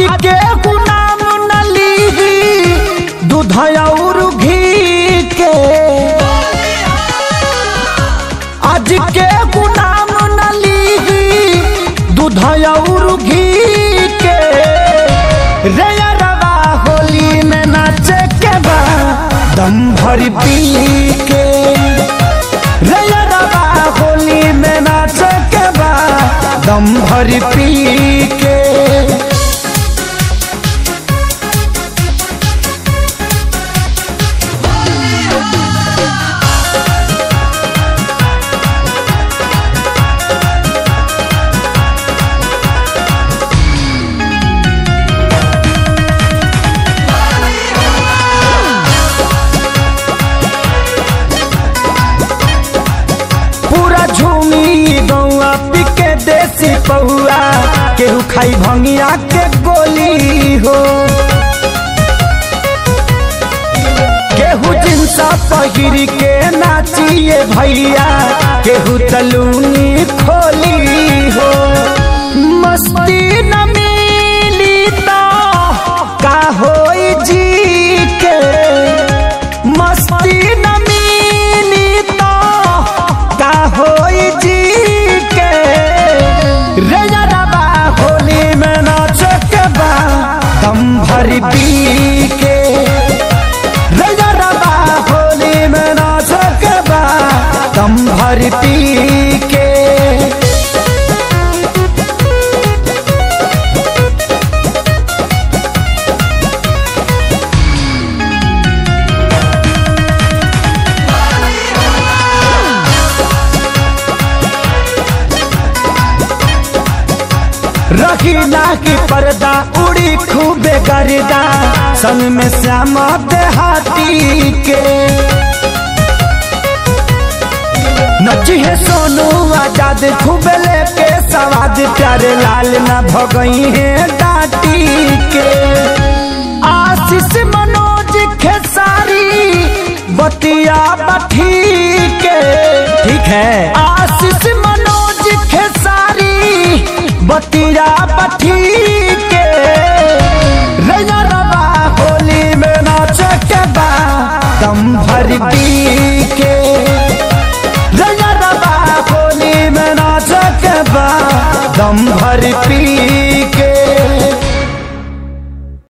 आज के गुनाम नली दूध और घी के। आज के गुनाम नली ली दूध और घी के। रे रवा होली में नाचे के बा, दम भर पी के। रे रवा होली में नाचे के बा, दम भर पी के। पिके देसी पौआ केहू खाई भंगिया के गोली हो। केहू जिनसा पहिर के नाचिए भैया, केहू तलूनी खोली हो। दम रखी ना की पर्दा उड़ी खूबे गर्दा। संग में श्यामा देहाती के। नची है सोनू आज़ाद, खूबे लेके सवाद प्यारे, लाल ना भगई है डाटी के। आशीष मनोज खेसारी बतिया बठी के। ठीक है। बतिया पठी के रैया होली में नाच के बा, दम भर पी के रैया होली में नाच के बा, दम भर पी